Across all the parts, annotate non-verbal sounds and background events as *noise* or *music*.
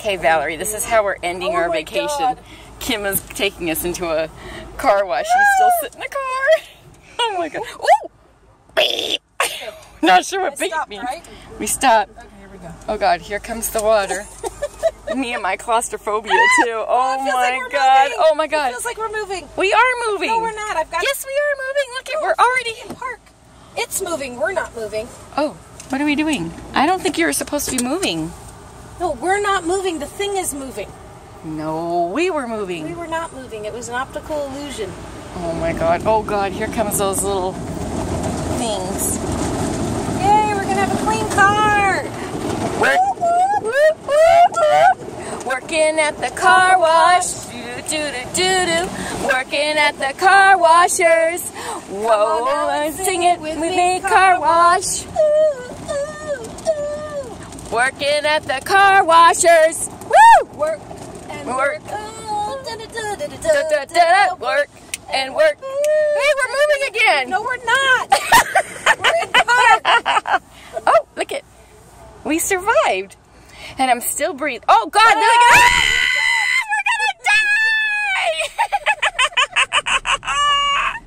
Okay, Valerie, this is how we're ending Oh our vacation. God. Kim is taking us into a car wash. She's still sitting in the car. *laughs* Oh my god. Ooh! Beep! *laughs* Not sure what beep means. right? We stopped. Okay, here we go. Oh god, here comes the water. *laughs* Me and my claustrophobia too. Oh, oh feels my like god. moving. Oh my god. It feels like we're moving. We are moving. No, we're not. I've got Yes, we are moving. Look at No, we're already in park. It's moving. We're not moving. Oh, what are we doing? I don't think you're supposed to be moving. No, we're not moving. The thing is moving. No, we were moving. We were not moving. It was an optical illusion. Oh my god. Oh god, here comes those little things. Yay, we're gonna have a clean car. Working at the car wash. Do do do do do. Working at the car washers. Whoa, sing it with me, car wash. Working at the car washers. Woo! Work and Work. work. Oh, Da, da, da, work and work. Hey, we're moving again. No, we're not. *laughs* we're in park. Oh, look it. We survived. And I'm still breathing. Oh, God. at- Ah! We're going to die.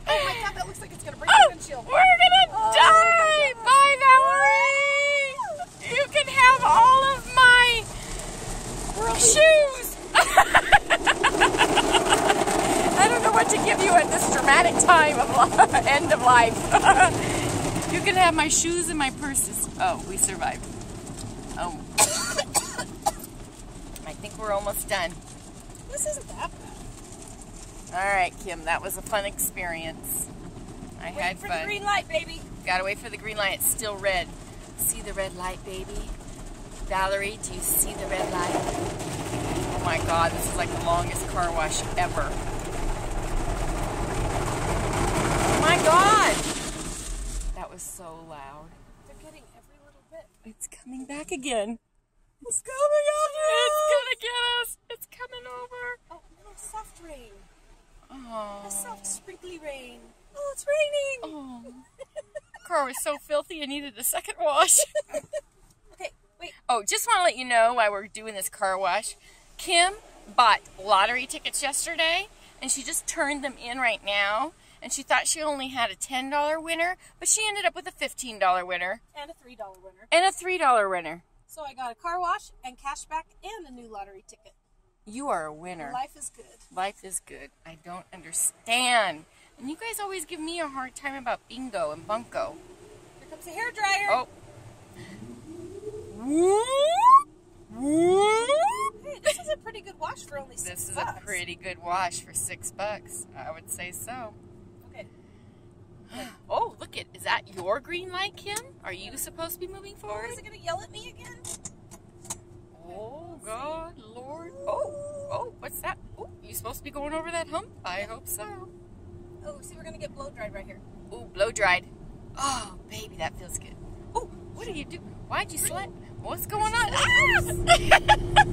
Oh my god, that looks like it's gonna break Oh, the windshield. we're going to Oh, die. Bye, Valerie. You can have all of my shoes. *laughs* I don't know what to give you at this dramatic time of *laughs* end of life. *laughs* you can have my shoes and my purses. Oh, we survived. Oh. *coughs* I think we're almost done. This isn't that bad. All right, Kim, that was a fun experience. I Wait had for fun. the green light, baby. Gotta wait for the green light. It's still red. See the red light, baby? Valerie, do you see the red light? Oh my god, this is like the longest car wash ever. Oh my god! That was so loud. They're getting every little bit. It's coming back again. It's coming over! It's gonna get us. It's coming over. Oh, no, soft rain. Oh. A soft, sprinkly rain. Oh, it's raining. Oh. *laughs* car was so filthy I needed a second wash. *laughs* Okay, wait. Oh, just want to let you know while we're doing this car wash, Kim bought lottery tickets yesterday and she just turned them in right now. And she thought she only had a $10 winner, but she ended up with a $15 winner And a $3 winner. and a $3 winner. So I got a car wash and cash back and a new lottery ticket. You are a winner. Life is good. Life is good. I don't understand. And you guys always give me a hard time about bingo and bunko. Here comes the hair dryer. Oh. Whoop. Hey, this is a pretty good wash for only six This is bucks. a pretty good wash for six bucks. I would say so. Okay. Oh, look at, is that your green light, Kim? Are you supposed to be moving Oh, forward? is it gonna yell at me again? Oh, God, Lord. Oh, oh, what's that? Oh, you supposed to be going over that hump? I hope so. Oh, see, we're gonna get blow dried right here. Oh, blow dried. Oh, baby, that feels good. Oh, what are you doing? Why'd you slap? What's going on? Ah! *laughs*